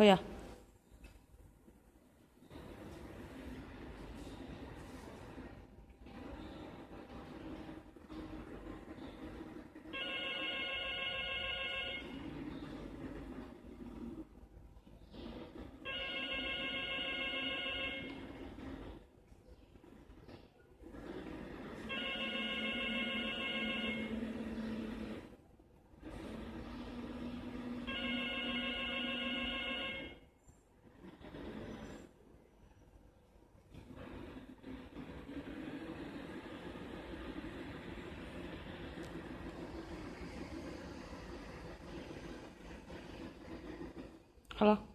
Yeah. 好了。